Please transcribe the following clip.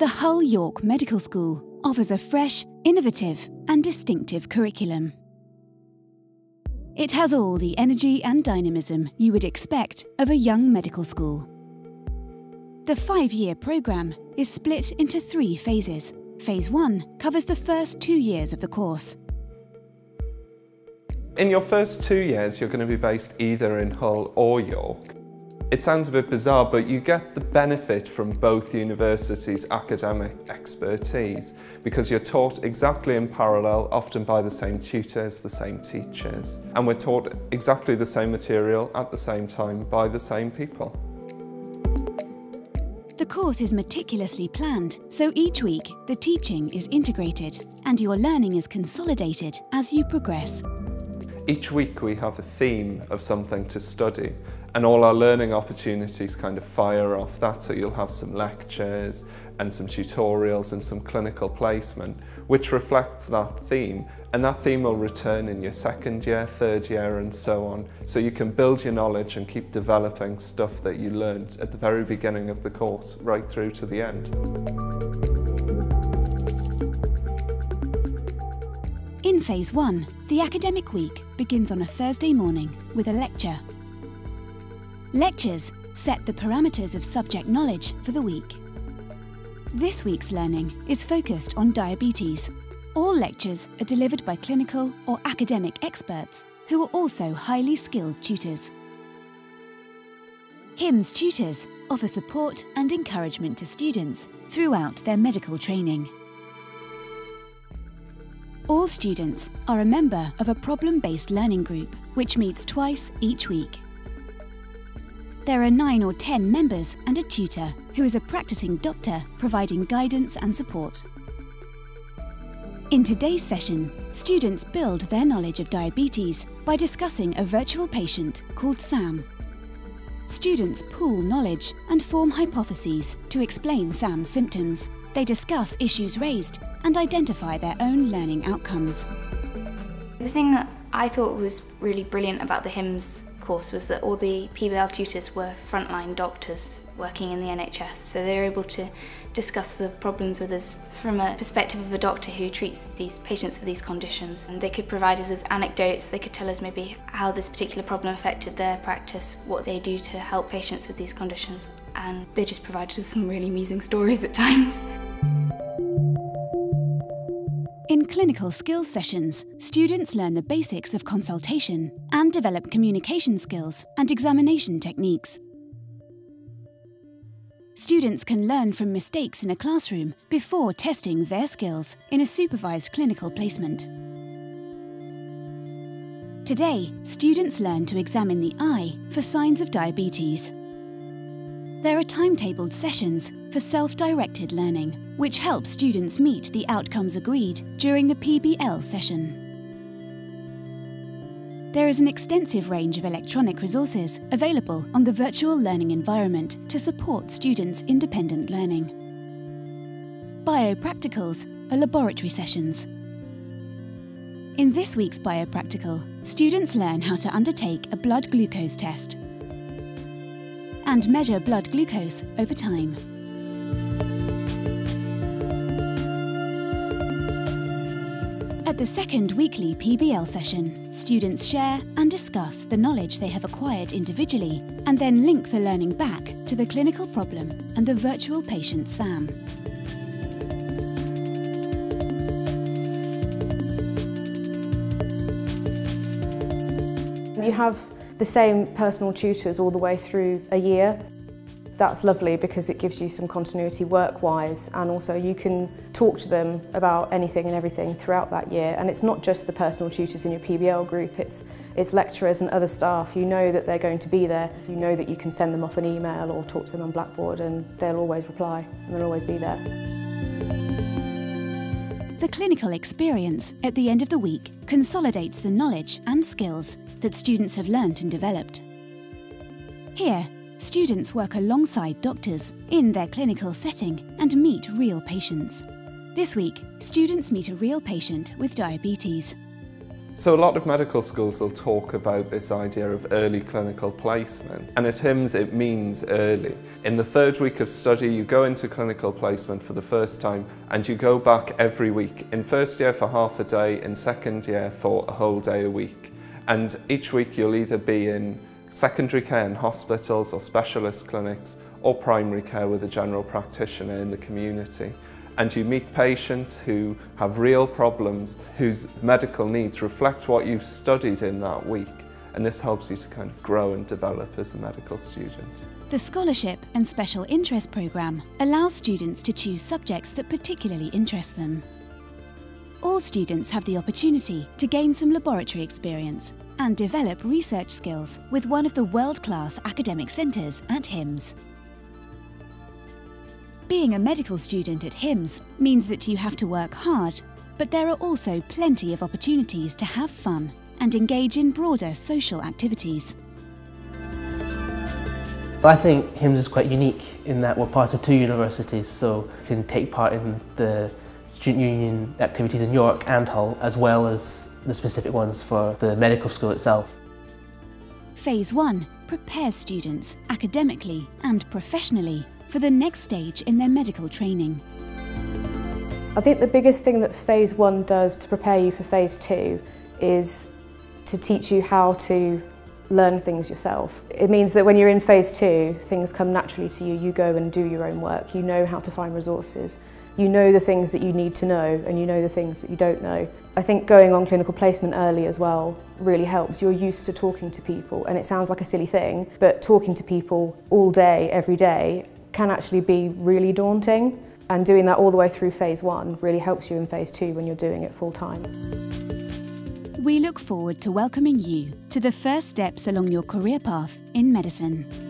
The Hull York Medical School offers a fresh, innovative, and distinctive curriculum. It has all the energy and dynamism you would expect of a young medical school. The five year programme is split into three phases. Phase 1 covers the first two years of the course. In your first two years, you're going to be based either in Hull or York. It sounds a bit bizarre, but you get the benefit from both universities' academic expertise because you're taught exactly in parallel, often by the same tutors, the same teachers, and we're taught exactly the same material at the same time by the same people. The course is meticulously planned, so each week the teaching is integrated and your learning is consolidated as you progress. Each week we have a theme of something to study and all our learning opportunities kind of fire off that so you'll have some lectures and some tutorials and some clinical placement which reflects that theme and that theme will return in your second year, third year and so on so you can build your knowledge and keep developing stuff that you learned at the very beginning of the course right through to the end. In Phase 1, the academic week begins on a Thursday morning with a lecture. Lectures set the parameters of subject knowledge for the week. This week's learning is focused on diabetes. All lectures are delivered by clinical or academic experts who are also highly skilled tutors. HYMS tutors offer support and encouragement to students throughout their medical training. All students are a member of a problem-based learning group, which meets twice each week. There are nine or ten members and a tutor, who is a practicing doctor providing guidance and support. In today's session, students build their knowledge of diabetes by discussing a virtual patient called Sam. Students pool knowledge and form hypotheses to explain Sam's symptoms. They discuss issues raised and identify their own learning outcomes. The thing that I thought was really brilliant about the HYMS course was that all the PBL tutors were frontline doctors working in the NHS, so they were able to discuss the problems with us from a perspective of a doctor who treats these patients with these conditions. And they could provide us with anecdotes, they could tell us maybe how this particular problem affected their practice, what they do to help patients with these conditions, and they just provided us some really amusing stories at times. In clinical skills sessions, students learn the basics of consultation and develop communication skills and examination techniques. Students can learn from mistakes in a classroom before testing their skills in a supervised clinical placement. Today, students learn to examine the eye for signs of diabetes. There are timetabled sessions for self-directed learning, which help students meet the outcomes agreed during the PBL session. There is an extensive range of electronic resources available on the virtual learning environment to support students' independent learning. Biopracticals are laboratory sessions. In this week's biopractical, students learn how to undertake a blood glucose test and measure blood glucose over time. At the second weekly PBL session, students share and discuss the knowledge they have acquired individually and then link the learning back to the clinical problem and the virtual patient Sam. You have the same personal tutors all the way through a year. That's lovely because it gives you some continuity work-wise and also you can talk to them about anything and everything throughout that year and it's not just the personal tutors in your PBL group, it's, it's lecturers and other staff. You know that they're going to be there, so you know that you can send them off an email or talk to them on Blackboard and they'll always reply and they'll always be there. The clinical experience at the end of the week consolidates the knowledge and skills that students have learnt and developed. Here, students work alongside doctors in their clinical setting and meet real patients. This week, students meet a real patient with diabetes. So a lot of medical schools will talk about this idea of early clinical placement and at HYMS it means early. In the third week of study you go into clinical placement for the first time and you go back every week. In first year for half a day, in second year for a whole day a week. And each week you'll either be in secondary care in hospitals or specialist clinics or primary care with a general practitioner in the community and you meet patients who have real problems, whose medical needs reflect what you've studied in that week. And this helps you to kind of grow and develop as a medical student. The Scholarship and Special Interest Programme allows students to choose subjects that particularly interest them. All students have the opportunity to gain some laboratory experience and develop research skills with one of the world-class academic centres at HYMS. Being a medical student at HYMS means that you have to work hard, but there are also plenty of opportunities to have fun and engage in broader social activities. I think HYMS is quite unique in that we're part of two universities, so we can take part in the student union activities in York and Hull, as well as the specific ones for the medical school itself. Phase 1 prepares students academically and professionally for the next stage in their medical training. I think the biggest thing that phase one does to prepare you for phase two is to teach you how to learn things yourself. It means that when you're in phase two, things come naturally to you. You go and do your own work. You know how to find resources. You know the things that you need to know and you know the things that you don't know. I think going on clinical placement early as well really helps. You're used to talking to people and it sounds like a silly thing, but talking to people all day, every day can actually be really daunting and doing that all the way through phase one really helps you in phase two when you're doing it full time. We look forward to welcoming you to the first steps along your career path in medicine.